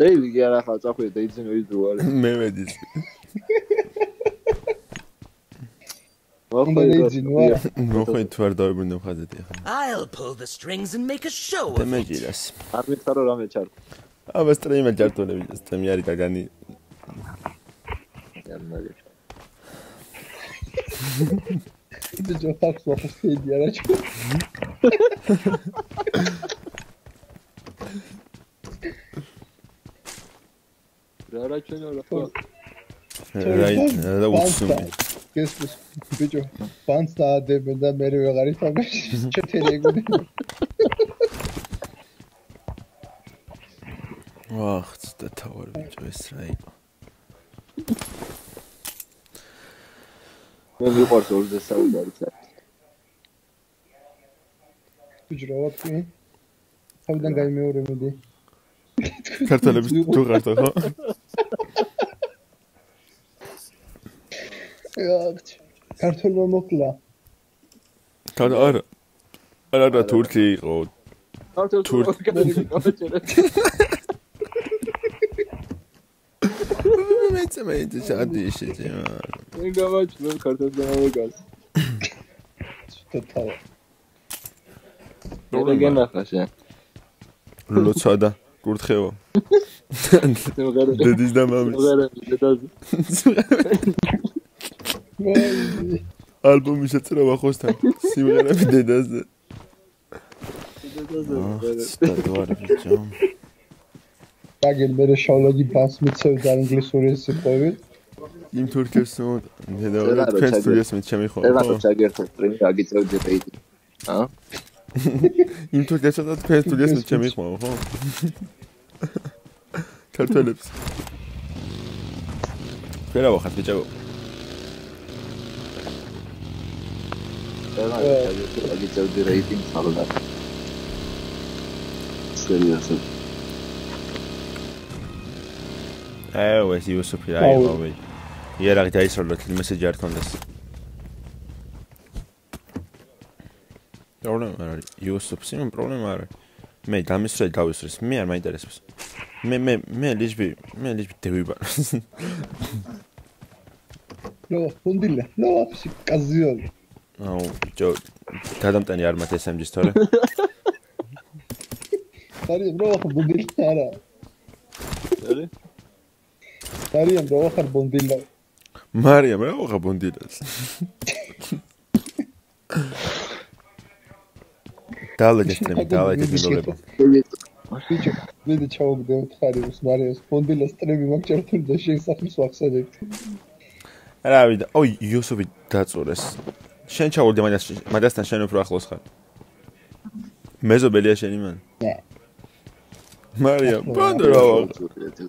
დეივიდი არა ხა წახვიდე და იძინო მე მედის უნდა დაიძინო არა მოხმე თუ არ დავიბრუნდე ხაზეთი ახლა. I'll pull the strings and make a show და of მე it. ჭირას არ მითხარო რამე ჩარ. აბა სტრიმე ჯარტოლები სტრიმი არის გაგანი. ბიჭო ფაქს ვახოს ფედი არა ჩო რა რა ჩვენო რა? ხო. რაი და უცუმი გესმის ბიჭო ბანს დაადებენ და მე ვეღარ ითამაში ჩეთერი ეგული ვახ ცოტა თავარ ბიჭო ეს რა იყო. მე მიყვარს საუბარი ცოტა ბიჭო რა ვთქვი თავიდან გამეორე მედი ქართალების თუ ხართ ხო იაჩ ქართულმა მოკლა ქართ არა. არა და თურქი იყო. ქართულ თურ- კაბაჭერე მეც მე ის სადი შეჭე მე გავაჭრე ქართულს გამოგას ცოტა მე გენახა შენ. ლოცა და კურთხევა. დედის და მამის. სიმღერა დედაზე ალბომის ეწრა ხოსთან სიმღერები დედაზე. დედაზე. დადوار ბიჭო. დაგერ მე შავლოგი დასმიცევდა ინგლისური სიტყვებით. იმ თურქებს მოდ დედაო თქვენ სტუდიას მე ჩემი ხო რაღაცა ჩაგერთო სტრიმი აგიწევდე პეიჯი ა იმ თურქებს და თქვენ სტუდიას მე ჩემი ხო ხო ქართველებს ფერავა ხარ ბიჭო ეხლა ჩაგერთო გაგიწევდი რეიტინგ ხალხად სერიოზულად აუ ეს იუსუფი რა იყო ვეი იარაღი დაისროლა მესეჯი არ თონდეს პრობლემა არ არის. იუსუფს იმ პრობლემა არ არის. მე დამისრე დავისრეს. მე არ მაინტერესებს. მე მე მე ლიჟბი მე ლიჟბი დევიბა ნო ფუნდილა. ნო აფსი კაზიოლი აუ ჯო გადამტანი არ მათ SMG-ს თორე. არის რო ხარ ბუნდილა არა. არის არიან რო ხარ ბუნდილა მარიამ რა ვახა ბონდილას დაალეგე სტრიმი დაალეგე მილოლებო ბიჭო მე ჩაუგდე უთხარი ус მარიას ბუნდილა სტრიმი მაგ ჩართული და შენ სახლის ვახსენებ რა ვიდა? ო იუსუფი დაწურეს შენ ჩაურდი მაგას მაგასთან შენ უფრო ახლოს ხარ. მეზობელია შენი მან. ნე მარიამ ბანდო! რა ვახა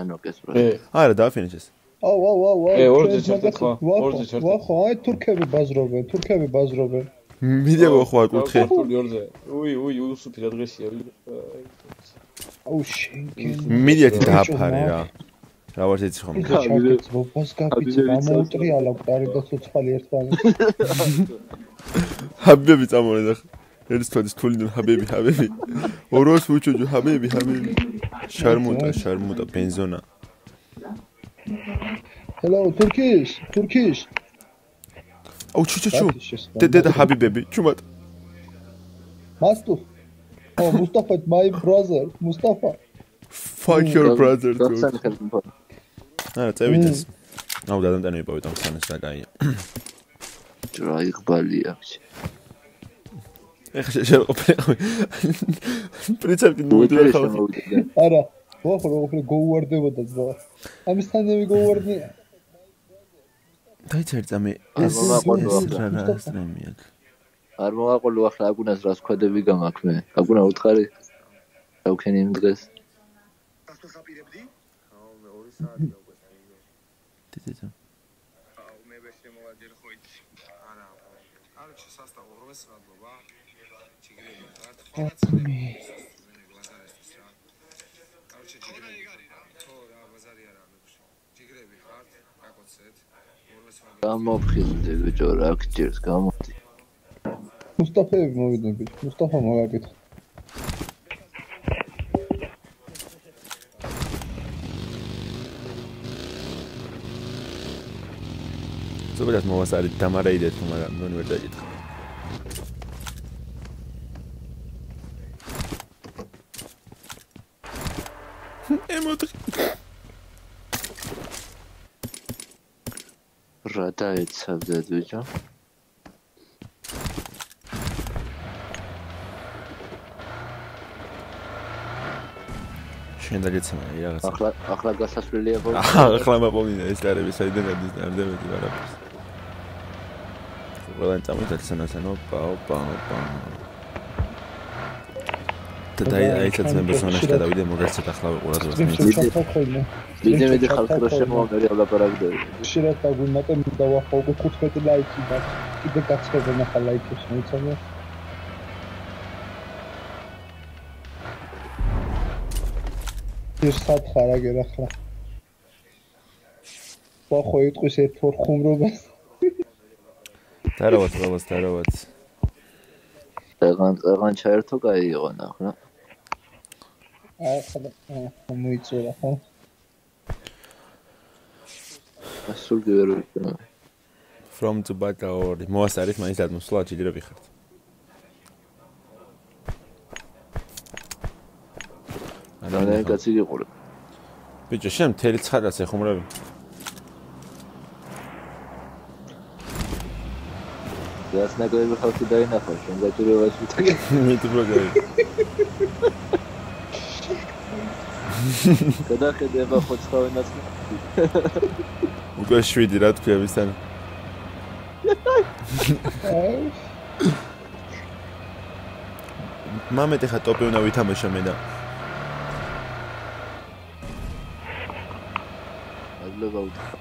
ანუ ეს რა ე არა დააფინიშეს აუ აუ აუ აუ. ე, ორზე ჩვენ ჩართეთ ხო? ვახო, ორზე ჩართეთ. ვახო აი თურქები ბაზრობენ თურქები ბაზრობენ. მიდიებო ხო აკურთხე ქართული ორზე. უი უი უსუფი რა დღესია აუ შენკენ მიდიეთი დააფარე რა რა ვარ ეცი ხომ? გაფიცე აბიდე გამოუტრიალა მყარი და ცოცხალი ერთმანი ჰაბიბი წამორე და ერის თვალის თულიდან ჰაბიბი ჰაბიბი ოროს უჩუჯუ ჰაბიბი ჰაბიბი შარმუტა შარმუტა ბენზონა. ჰელო თურქიშ თურქიშ აუ ჩუ ჩუ ჩუ. დედა ჰაბიბები ჩუმატ მასტუ ო მუსტაფა my brother მუსტაფა fuck your brother dude არა წევიდეს. აუ დადამტანი ვიპოვეთ ამ ხანას და კაია რა იღბალია ეხლა შეერყოფე პრინციპი მოდი ხალხი შემოვიდა არა ვახო რო ხო გოუვარდებოდა ძმა ამის თანები გოუვარდნია დაიცერ წამი ეს ეს რა რა სტრიმია არ მოვაყოლო ახლა აგუნას რას ხვედები გამაქვს მე აგუნა უთხარი რა ვქენი იმ დღეს დედა გამოფხილდე ბიჭო რა. გჭირს გამოდი მუსტაფები მოვიდნენ ბიჭო მუსტაფა მოგაკითხა ზოგადად მოვასწარით დამარეიდეთ, მაგრამ ნუ ვერ დაგიწყე. ემოტი. რა დაეცავდეთ ბიჭო? შენ დაგეცემა რაღაცა. ახლა ახლა გასასვლელია ხო? ახლა მაპოვნია ეს კარები საიდან გადის ნამდვილად ვარაფერს. ყველანი წამოიწერთ სანასანო პა პა პა. და დაი აიცაც მე პერსონაჟი და დავიდე მოგერცეთ ახლა ყურადღებას მე. ჩახო ხოლმე. ვიდე მე ხალხი რო შემოვამერი აბლაპარაკდები. შეიძლება დაგვიმატე დავახო უკვე 15 ლაიქი და კიდე გაცხრება ნახა ლაიქებს მოიცადე. ის სათხარ აგერ ახლა. ხო იტყვის ერთ ორ ხუმრობას. დარავაც, ბაბას, დარავაც. წეგან წეგან ჩაერთო გაიიღო ნახ რა. აი ხა მოიწურა ხო? ასურგი ვერ ვიტყვი. From to Bakaori. მოასწარით მაინც დადმოსვლა ჯიდრები ხართ. რანაირ კაცი გიყურებ. ბიჭო, შენ მთელი ცხადაც ეხუმრები. რაც ნაკლები ხალხი დაინახა, შენ გაჭირებას ვიტყვი. მეტი პროგრამი. გადახედება ხო ცხოვენას. უკვე 7 რა თქვია ვისთან? მამეთ ხა ტოპი უნდა ვითამაშო მე და აძლევა უთხრა.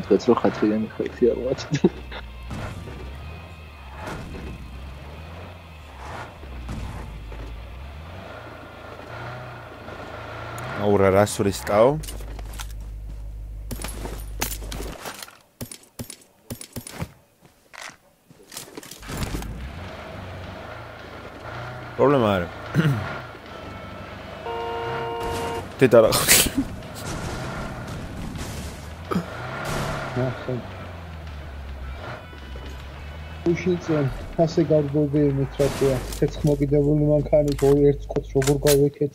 იტყვეც რომ ხატრიანი ხალხი არ ვაჭდი. აურა რასურის კაო პრობლემა არა დედა რა ნახე. უშიცენ ასე გარბობი მეტრატია. ცეცხმოგიდებული მანქანი ორი ერთ კოც როგორ გავეკეც.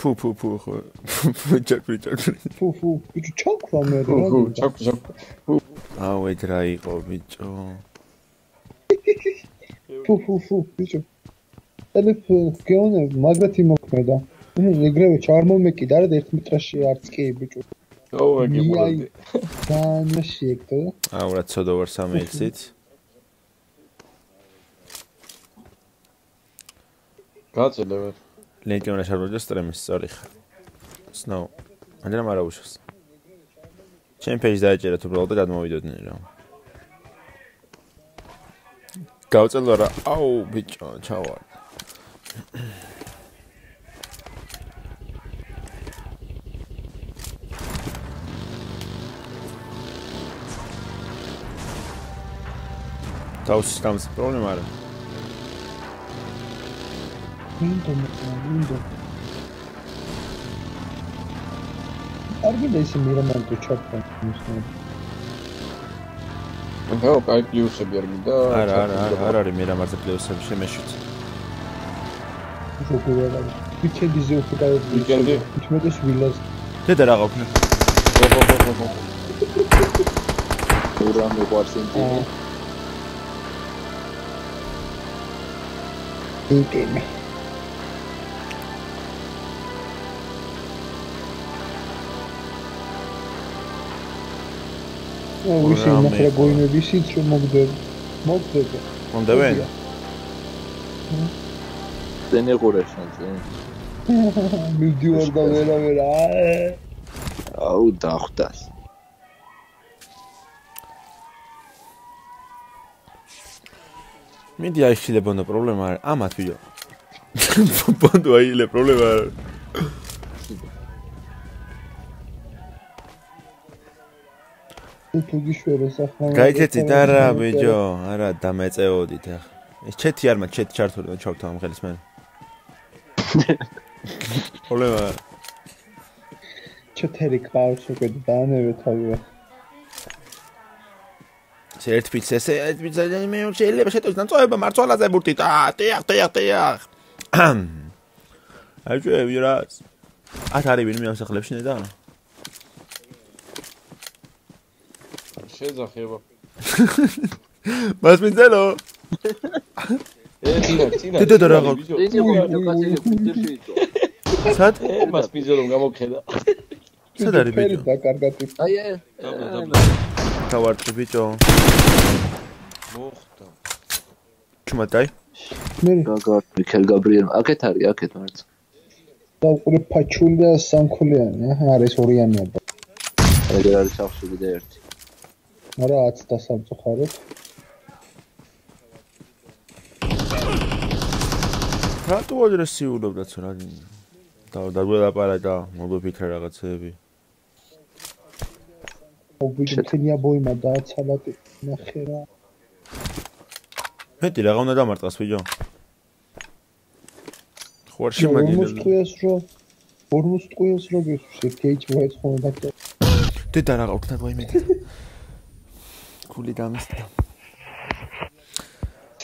ფუ ფუ ფუ ხო ჯაკრი ჯაკრი ფუ ფუ ბიჭო ჩავქვა მე რა. ჰუ ჩაკ ჩაკ აუ ეგ რა იყო ბიჭო ფუ ფუ ფუ ბიჭო. ტელეფონ გეონე მაგრათი მოქმედა. ეგრევე ჩარმომეკიდა რა ერთ მეტრაში არც კი ბიჭო. ეგი მიაი. მოდი განაში ექტო. აუ რა ცოდო ვარ სამეცით გაწელე ლენკი უნდა შარბო სტრემის სწორი ხარ. სნო მაგრამ არა უშოს ჩემ პეიჯ დაეჭერა თუ უბრალოდ გადმოვიდოდნენ რა. გავწელო რა. აუ ბიჭო ჩავა თავს თავს პრობლემა არა მინდო მინდო. არგი და ისე მირამანტო ჩაფა ისე. ნუ კაი პლუსები არ მინდა არა არა არა არ არის მე რამაზე პლუსები შემეშიც როგორ არა. ვიკენდიზე უფრო გავიწყდი. ვიკენდი? თუმეტეს ვილას დედა რა ყოფნა ხო ურა მიყვარს ინტიმი. ინტიმი. ვისი რა ნახე მე- გოინები ისიც რომ მოგდებ. მოგდებ. მომდევენ წენ ეყურე შენ წენ. მიდივარ და ვერა ვერა. აუ დახვდას. მინდი აიხილე ბონდო პრობლემა არა ამათ ვიდეო ბონდო აიხილე პრობლემა არა თუ გიშვერეს ახლა. გაიქეცით არა ბიჭო არა დამეწეოდით ახლა ეს ჩეთი არ მაქვს ჩეთი ჩართული და ჩავთავ ამ ხელის მე პრობლემა არა. ჩეთერი ყავს უკვე დაანევე თავი. ერთ ფიცს ესე ერთ ფიცს მე შეიძლება შეტოს დამწოება მარცვალაზე ბურთით აა ტიახ ტიახ ტიახ. აი ჯე ვირას ათ არის ვინმე ამ სახლებში ნედა შეძახება. მას მინძელო ე წინა წინა. დედა და რაღა. დიდი ყურადღება კაცი ფუძერში იწვა სად მას პიზელო გამოგხედა. სად არის ბიჭო და კარგად ის აი ე დაბლა თავარტი ბიჭო მოხდა. ჩუმატაი მე გაგართ მიქელ გაბრიელ აქეთ არის აქეთ მარც დავყურე ფაჩული და სამქოლიანი აჰა არის ორიანი აბა ეგერ არის და ერთი არა 10 და სამწუხაროდ რატო აგრესიულობდაც რა და დაგველაპარაკა მოგიფიქრე რაღაცეები. ობიჯი თენია ბოიმა და ცალატი ნახე რა. მეტი რაღა უნდა დამარტყას ბიჭო ხო არ შემაგინე 40 ტყუეს რო 40 ტყუეს რო გესურს ერთი მოეც ხოლმე და დედა რაღა უკნა გვაიმედი კული დამისტა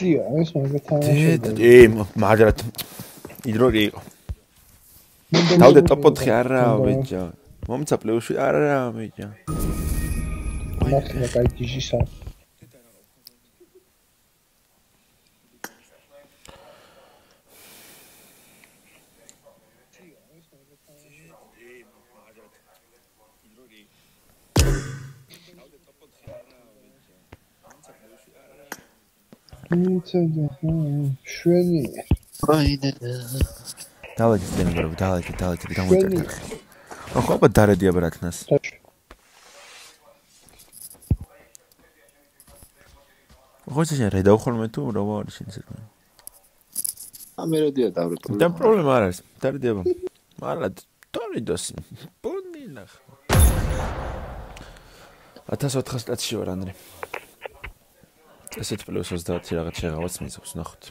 ძია ეს მაგათ დედა ე მაგრამ იდროგი იყო. დავდე ტოპ 4 არა ბიჭო. მომცა პლეუში არა ბიჭო. ნახე რა კაი ჯიშისა მიცედა შვენი. აინე დავაჭი დენგრო დავაჭი დავაჭი დამოწერე ხო აბა დარედია ბრატნას ხო ეს შენ რედა უხორმე თუ რა ვარ შენ ეს ამეროდია დავრეთ. და პრობლემა არ არის. დარედია მაგრამ დარედას ბუნინა 1400 სტატში ვარ ანდრე ესეც პლუს 30 რაღაც შეღავაც მისავს ნახოთ.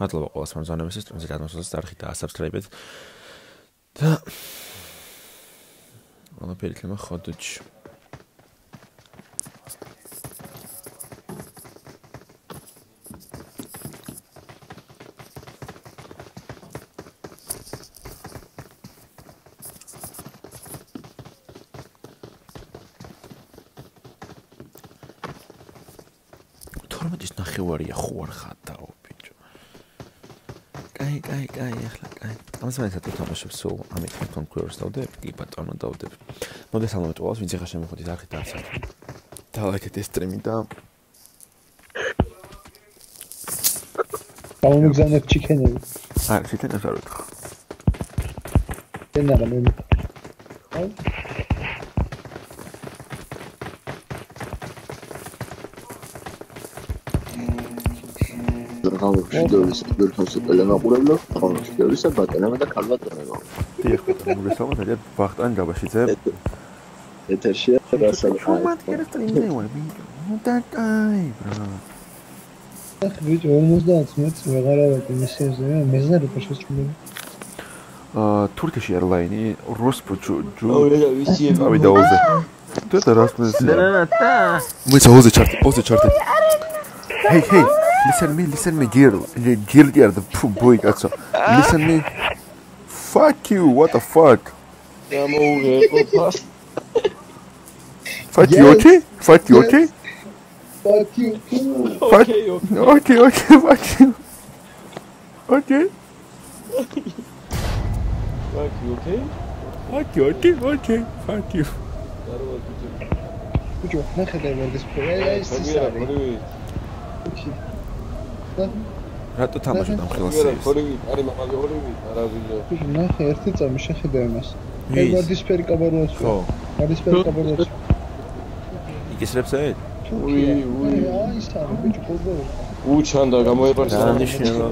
მადლობა ყველას მომზადებისთვის სტრიმზე გადმოსვლას და subscribe-ით და ანუ პერიკლემა ხოდუჩ თორმეტის ნახევარია ხო არ ხატაო ბიჭო კაი კაი კაი ახლა კაი ამას მე საერთოდ თამაშობ სულ ამით კონკურს დავდებ კი ბატონო დავდებ. მოგესალმებით ყველას ვინც ახლა შემოხვდით არხით და არცად დალაიქეთ ეს სტრიმი და გამომიგზავნებ ჩიქენები არ შეიძლება არ ვეთქო ენა რა მე აი ღალხში დორის ერთოს პელენა ყურებლა ღალხში დორისა ბატონები და კალბატონები დიახ ბატონო მოგესალმებით აი ვახტანგ გაბაშიძე. ეთერში რასალ შუმად კერა სტრიმზე ვარ ბიჭო ნუ და კაი ბრა. ახ ბიჭო 50 მეც ვეღარავდი მისიაზე მეზარ უფრო შეჭმული აა თურქეთში ერლაინი როსპუჩუ ჯუ ოღონდ ვიცი ავიდა ოლზე და რას მეცია მეცა ოლზე ჩარტი ოლზე ჩარტი. hey hey Listen me, listen me, Jill. Jill, you are the poor boy, also. Listen me. Fuck you, what the fuck? I'm over Fuck you, okay? Fuck you, okay? Fuck you. Okay, okay, okay, fuck you. Okay. Fuck you, okay? Fuck you, okay, okay, fuck you. Put your hand on this. რატო თამაშობ ამ ხელას ხორივი, ხორივი, არის მაგალი ხორივი, არა ვიძო. ბიჭო ნახე ერთი წამი შეხედე იმას. ვის? აი ვარდისფერი კაბაროას ხო. ვარდისფერი კაბაროას იგისრებს აი უი, უი. აი ის არის ბიჭო ყურბო უჩანდა გამოეპარს. დანიშნულა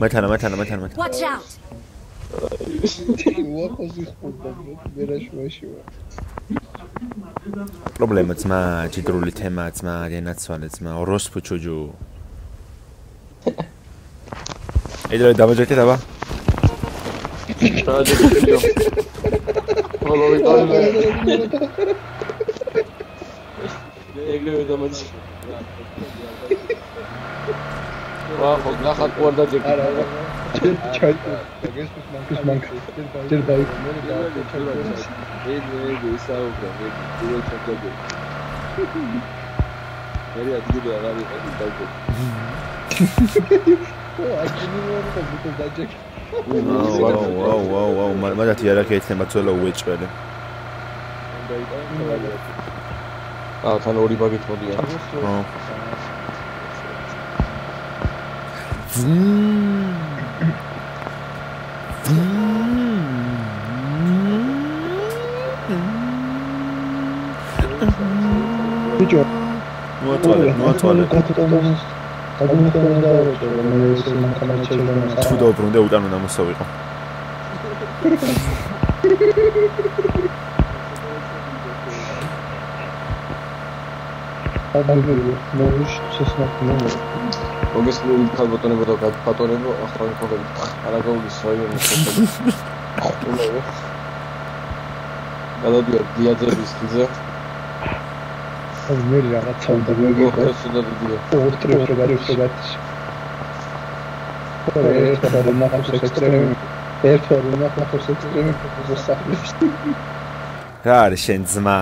მეთანა მეთანა მეთანა მეთანა Watch out! უახოზის ყურბო მერაშუაში ვარ Problema dzma, dzidruli tema dzma, denacwane dzma, orospu czudziu. Ej, dalej, damy jakieta, ba? Olori, dalej. ეგრევე დამაჩი. ვაჰო, ნახატ უარ დაჯეკი. არა, არა. მანქის მანქის ჯერ დაიქ მე ედი ედი ისაუბრა მე დრო ჩაკაგე მე ადგილი აღარ იყო დაიგო ო აგინი მოდი და ბუთო დაჯექ ვაუ ვაუ ვაუ ვაუ ვაუ მაგათი არა ქეცნება ცოლა უეჭველი აა თან ორი ბაგით მოდიან ხო ბიჭო. მოაწვალე მოაწვალე კატონოს და მე ეს მანქანა შეიძლება თუ დაუბრუნდე უკან უნდა მოსავიყო. აგები მოუშ შესნაკნო მოგეს ნუ ქალბატონებო და გაფატონებო ახლა ხოგები არა გაუგის რაიონის ხოთები გადადიო დიაძების ხიზე აი მე რაღაცა უნდა მეგიქო ეს უნდა დიდია ორი პროგრამის პროგრამის ერთ და ნახოს ექსტრემი ერთ და ნახოს ექსტრემი მოსახლეობის რა არის შენ ძმა?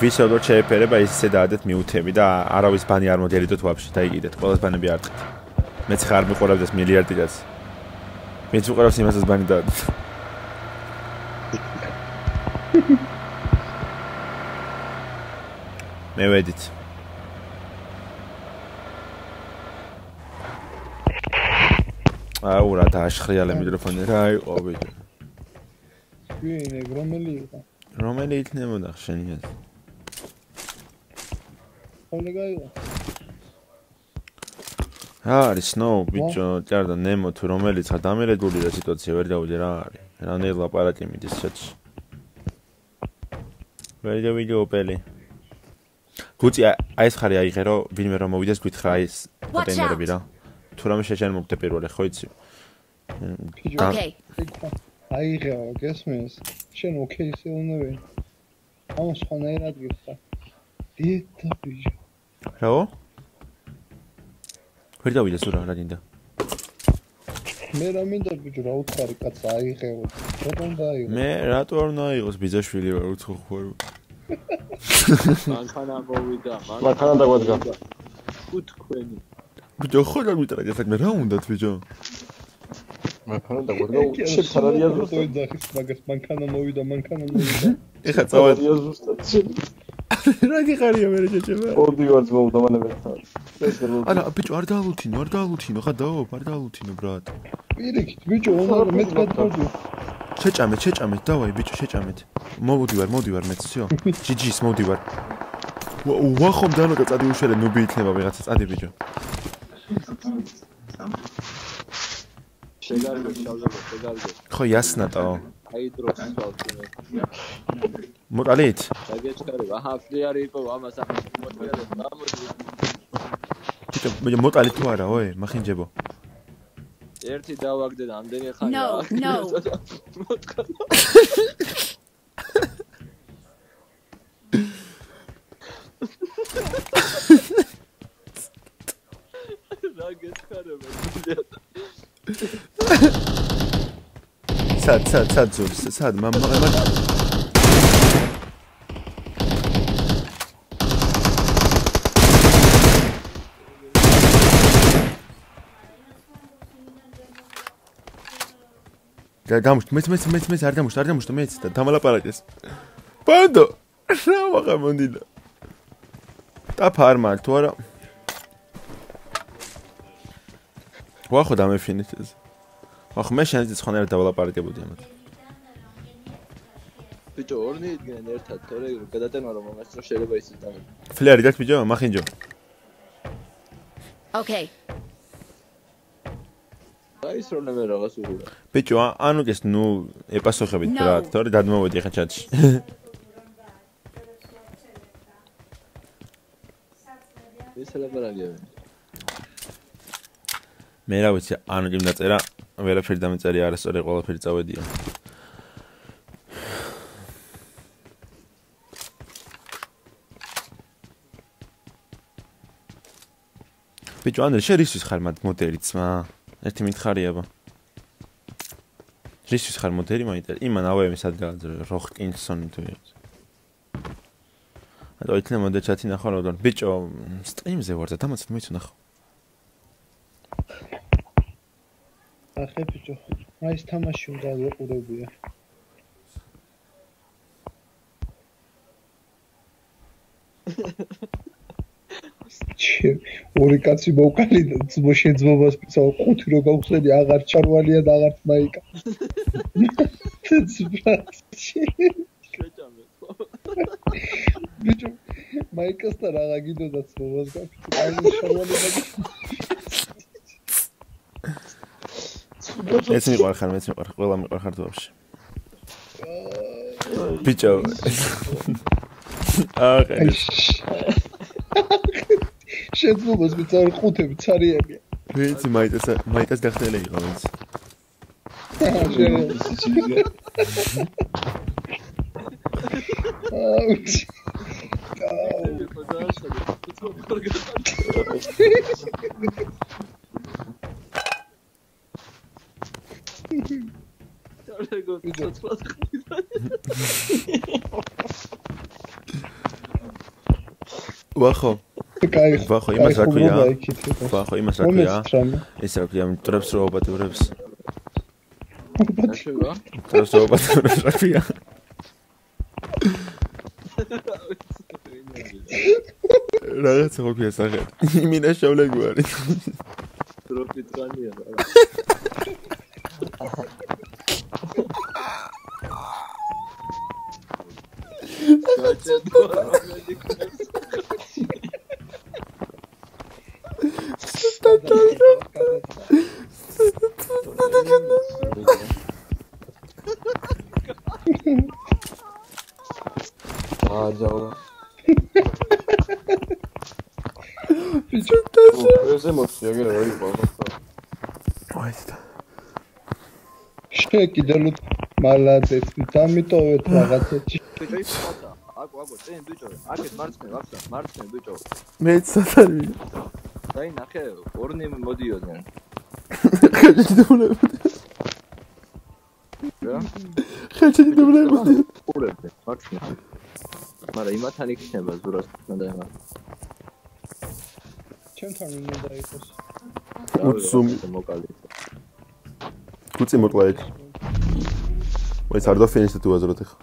ვისოდო შეეფერება ისე დაადეთ მიუთები და არავის ბანი არ მოდერიდოთ ვაფშე დაიგიდეთ ყველას ბანები არწყეთ მეც ხარ მიყურებდეს მილიარდირას მეც უყურებს იმასაც ბანი დაადეთ მე ვედით. აუ რა დააშხრიალე მიკროფონი რა იყო ბიჭო? ვინე რომელი იყო? რომელი იქნებოდა შენი ეს ხოლე გაიყო რა არის სნოუ ბიჭო ჭარდა ნემო თუ რომელიც ხარ დამერებული რა სიტუაცია ვერ დავიდე რა არის? რანე ლაპარაკი მიდის ჩატში ვერ დავიდე ოპელი გუწი აი ეს ხარი აიღერო ვინმე რომ მოვიდეს გითხრა ეს კონტეინერები რა. თუ რამე შეჭენ მოგდე პირველი ხო იცი? და- Okay. აიღე გესმის შენ ოკეი შეუნები ამ სხვანაირად გიხარ დედა ბიჭო. რაო ვერ დავიდეს რა რა დინდა მე რა მინდა ბიჭო რა უთხარი კაც აიღეო რატომ დააიღო მე რატო არ უნდა აიღოს ბიძაშვილი რა უცხო ხوار. მანქანა მოვიდა მანქანა დაგვადგა კუთქვენი ბიჭო ხო რა მიტარაგე საქმე რა უნდა ბიჭო? მანქანა დაგვადგა შეფარარია ზუსტად? ძახის მაგას? მანქანა მოვიდა მანქანა მოვიდა. ეხა წავა ზუსტად. რა გიყარია მე შეჭება ოდი ვარ ძმაობდა მანე მეთქვა არა ბიჭო არ დაალუთინო არ დაალუთინო ხა დაო არ დაალუთინო ბრატ პირიქით ბიჭო უნდა მეც გადმოდი შეჭამეთ შეჭამეთ დავაი ბიჭო შეჭამეთ მოვდივარ მოვდივარ მეც всё ჯიჯის მოვდივარ ვა ხომ დანოკა წადი უშველე ნუბი იქნება ვიღაცა წადი ბიჭო შეგარგო შავზაბო შეგარგო ხო იასნატაო აი დროს სვალთინე მოტალით დაგეჭქარი აჰა ფლიარი იყო ამას ახლა მოწმედა გამოდი ბიჭო მე მოტალით თუ არა ოე მახინჯებო. ერთი დავაგდე და ამდენი ხანი No, no. რა გეცხარება სად სად სად ზურს სად მამა და გამუშ მეც მეც მეც მეც არ დამუშ არ დამუშ მეც და დამალაპარაკეს. პანდო რა ვაღა მონდილა ტაფა არ მარ თუ არა? ვახო დამეფინეთ ეს ვახო მე შენიც ხონერა დავალაპარაკებოდი ამათ. ბიჭო ორნი იდგნენ ერთად თორე გადატენა რომ ამას რო შეიძლება ისიც და ფლერი გაქვს ბიჭო? მახინჯო. Okay. აი ის რომ მე რაღაც უღურა ბიჭო ანუ ეს ნუ ეპასოხებით ბრატ თორე დადმოვედი ხა ჩატში ის ლაპარაკია მე რა ვიცი, ანუ იმ დაწერა, ვერაფერი დამეწერია, არასწორი ყველაფერი წავედია. ბიჭო, ანდრე, შენ რისთვის ხარ მათ მოდერიც, მა? ერთი მითხარიება. რისთვის ხარ მოდერი, მაინტერესებს. იმან ავეები სად გააძრე, როხკინსონი თუ ის. ანუ იქნე მოდე ჩათი ნახო რა, ბიჭო, სტრიმზე ვარ და დამაც მოიც ნახო. ახე ბიჭო, აი ეს თამაში უნდა ვიყურებია. ჩე ორი კაცი მოვკალი და ძმო შეძმობას პიცა ყუთი რო გავხსენი აღარ ჩარვალია და აღარ მაიკა ბიჭო მაიკას და რა გაგიდო და ძმობას გაფიცი აი ჩარვალია ეს მიყვარ ხარ, მეც მიყვარ, ყველა მიყვარ ხარ თუ ვაფშე. ბიჭო. აა, შეძლებას ვიცარ ხუთები цаრიებია. ვიცი მაიტას მაიტას გახდელი იყო ვინც. აუჩი. ვახო კაი ხო ხო იმას რა ქვია ხო ხო იმას რა ქვია ეს რა ქვია მტრებს რო ოპატიურებს მტრებს რო ოპატიურებს რა ქვია რაღაც ხო ქვია სახე. იმინა შავლეგუარი ტროპიტრანია რა. აჯალა ბიჭო ათზე მოცი აგერე ვერ იყო აიცდა შე კიდელუთ მალაძეც დამიტოვეთ რაღაცაში ბიჭო ის ხათა აკო აკო წინ ბიჭო აკეთ მარცხნე ვახსნა მარცხნე ბიჭო მეც სათარი დაინახე ორნი მოდიოდნენ ხელი დაბლებოდი რა? ხელი დაბლებოდი ყურებდი მარცხნე მაგრამ იმათან იქნება ზურასთან და იმათან ჩემთან უნდა იყოს? უცუმი. მოკალი კუცი მოკლა იქ. ვაი სარდო ფინიში თუ აზროთ ხა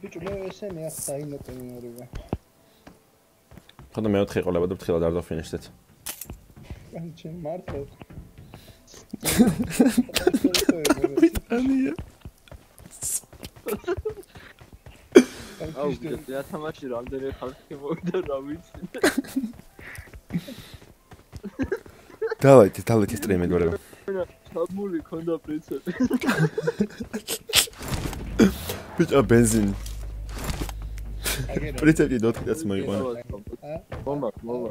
ბიჭო მე ესენი ახ საინოტენი ორივე ხოდა მეოთხე ყოლებოდა ფრთხილად არ დაფინიშდეთ ან ჩემ მარტო ანია აუ და თამაში რამდენი ხალხი მოვიდა რა ვიცი. დავაით დავაით სტრიმი გორება ჩამული ქონდა პრინციპი. ბიჭო ბენზინი. პრინციპი დოთქაც მოიყვანა. მომბა მომბა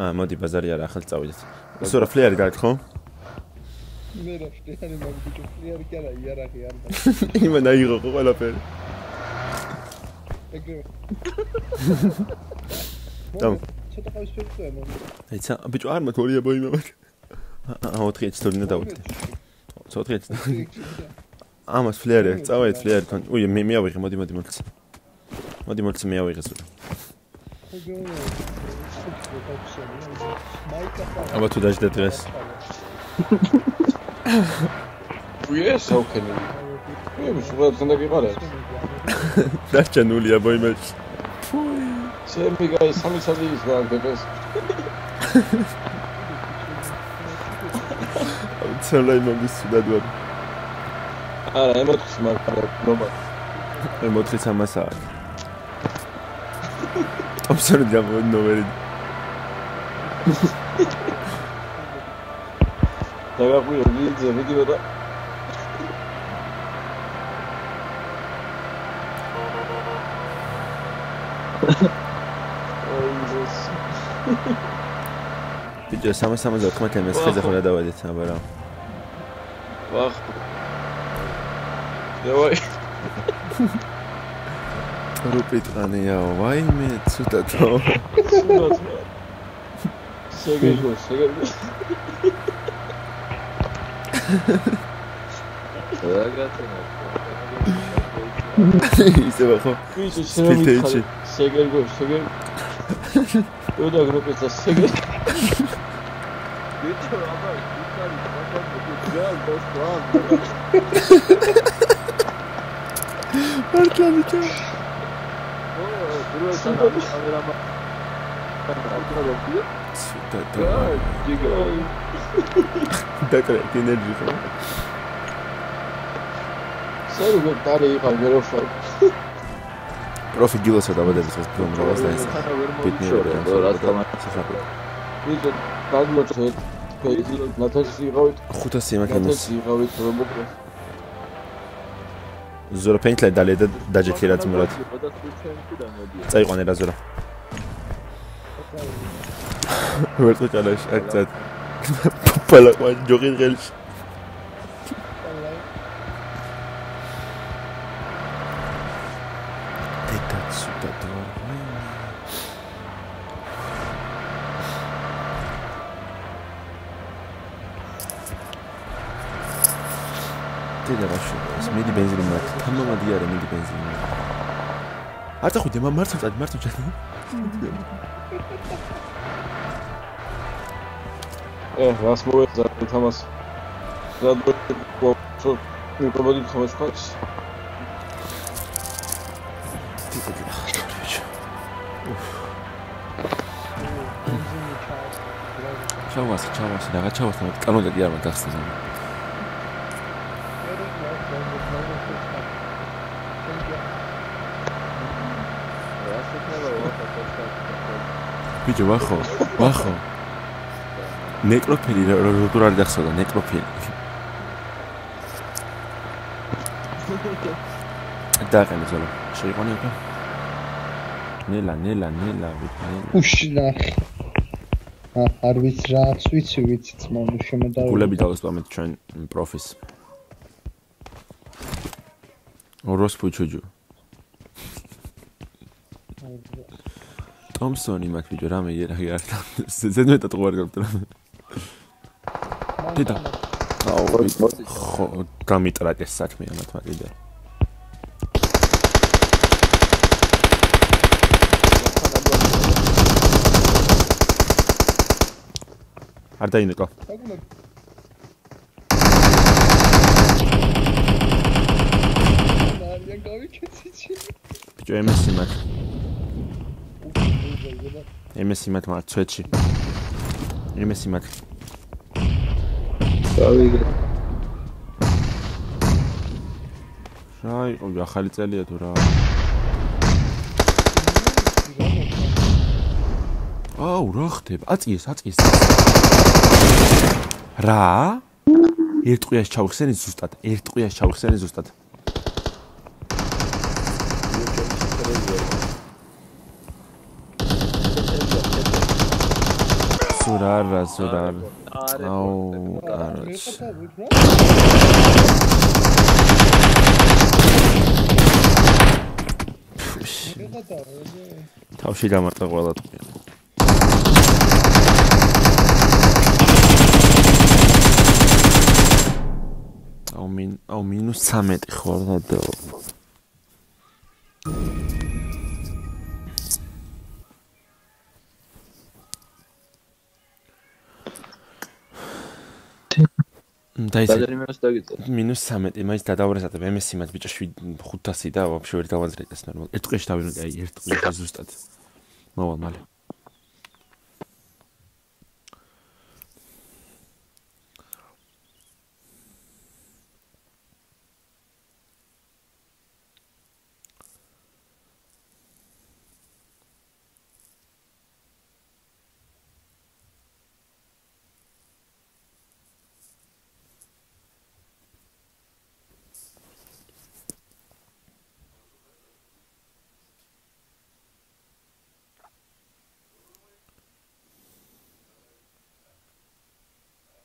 აა მოდი ბაზარი არა ახალ წავიდეთ. ისო რა ფლიარი გაიქ ხო მე რა ფლიარი მაგ ბიჭო ფლიარი კი არა იარაღი არ და იმან აიღო ხო ყველაფერი? ეგრე. დამ ცოტა ყავს ფერწოა მომ ეცა ბიჭო არ მათ ორი აბო იმავე აა 4 სტორინა დავუდგე 4 ამას ფლიარი წავედი ფლიარი თან. უი მე მე ავიღე მოდი მოდი მოდი. მოდი მოდი მე ავიღე სულ აბა თუ დაждე დღეს უიე საუქენი მე მსუბად ხანდა გიყარა დარჩა ნული აბა იმაში ჩემი გაი სამი სადი ის გააგდეს ცელა იმის სუდად ვარ. არა ემოთხს მაგრამ ნომა. ემოთხის ამასაა. აბსოლუტურად გამოდნობერი დაგაყვიო ვიძე ვიდიო და ბიჭო 370 ms ხეზე ხო გადავედით აბა რა. ვახ დავაი რუპიტყანია ვაიმე ცუდათო შეგეჯო შეგეჯო ისე Isso é bom. Gente, tirando muito, cara. Segregou, segregou. Eu da grupo, essa segregou. Parklandı ki. Süper tamam. ჯიგა დაკრე ენერგი ხო? სერ უკვე დარი იყავ გეროფა პროფი გილოსა დაბადების ეს ფილმ როლას და ეს? ბიტნიერი რა თქმა სახალხო ვიდეო დაგმოწე ფეიზი ნათაში იყავით? 500 იმათ იმის ნათაში იყავით რომოკრე ზურა პენკლა დალე და დაჯექი რაც მურად წაიყვანე რა ზურა ვერტო ჭალაში აკცად პალა ყვან ჯოგი ღელში დედა ცუდა დორ დედა ბაშო ეს მიდი ბენზინი მათ თამამადი არა მიდი ბენზინი. არ წახვიდე მარ მარტო წადი მარტო წადი ე რას მოეცა თამას? რა დრო მიკროფონი თამას ხარ ჩავას ჩავას რაღა ჩავას და კანონები არ მაგახსნა ბიჭო ვახო ვახო ნეკროფილი როგორ არ დახსოვდა ნეკროფილი? დაყენე ზოლა შეიყვანე უკვე? ნელა ნელა ნელა ვიტყაი უშნა არ ვიცი რაც ვიცი ვიცი წმონი შემოდავა გულები დავასწამეთ ჩვენ პროფის. ოროსფუ ჩუჯუ ტომსონი მაქვს ბიჭო რამე რა გარდა ზედმეტად ყვარგავთ რამე. დედა. აუ ხო გამიტრაკეს საქმე ამათ მაგიდა არ დაინეკო გავიქეცი ბიჭო ემესი მათ ემესი მათ მათ ცვეთში ემესი მათ გავიგე რა იყო ახალი წელია თუ რა. აუ რა ხდება? აწიეს აწიეს. რა? ერთ ყიას ჩავხსენი ზუსტად ერთ ყიას ჩავხსენი ზუსტად ზურარა ზურარა აუ კაროჩ თავში დამარტა ყველა ტყია აუ მინ აუ მინუს 13 ხარ და დაიცე ბადერი მას დაგიწე მინუს 13 მაინც დადავარესად MS იმას ბიჭო 500 და ვაფშე ვერ დავაზრეთ ეს ნორმალ ერთ ყეში დავინო აი ერთ ყეში ზუსტად. მოვალ მალე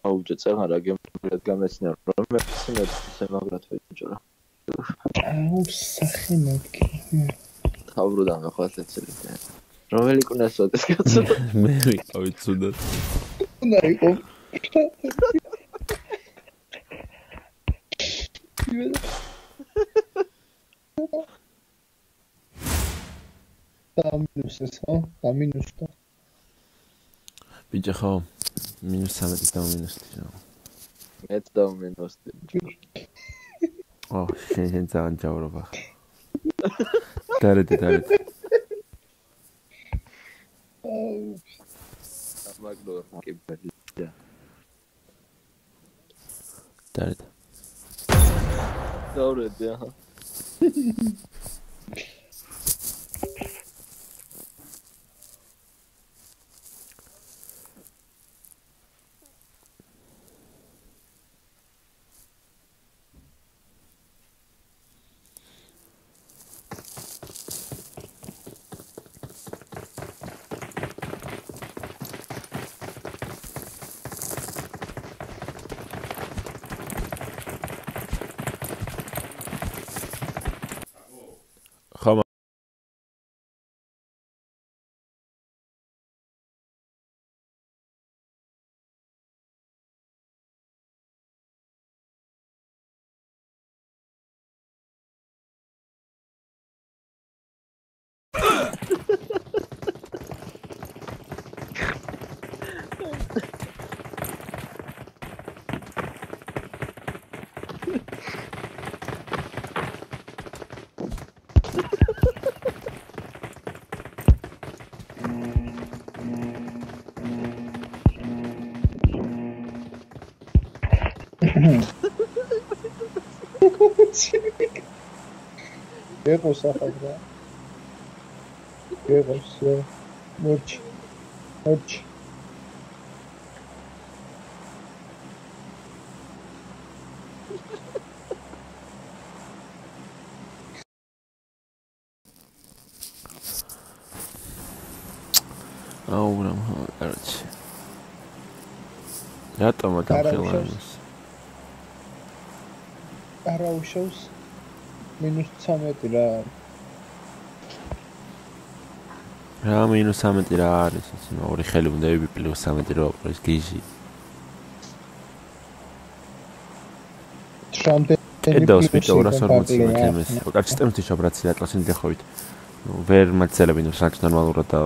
აუჯე წეღან რა გემრიად გამეცნია რომ მე სიმეთრისე მაგრად ვეჭო რა აუ სახე მოკი. თავროდან მეხვალ ეცელი რომელი კუნას ოდეს კაცო მე ვიყავი ცუდად უნდა იყო დამინუსეს ხო? დამინუსდა ბიჭო ხო მინუს 13 და მინუსი რა. მეც და მინუსი ო შენ შენ ძალიან ჯავრობა დარეთ დარეთ. მაგდო დარეთ. დავრედი აჰა ეკო სახად რა ეკოს მორჩ მორჩ აუ რა კაროჩი რატომ გამხილავს არა უშავს მინუს 13 რა რა მინუს 13 რა არის? ეს ნუ ორი ხელი უნდა ვიბი პლუს 13 რა არის გიჟი. ედავს ბიჭო 240 მეტრს კარგი სისტემის შობრაცი ატლასინი დახოვით ნუ ვერ მაგცელები ნუ საჭ ნორმალურად და